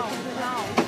好吃，非常好吃。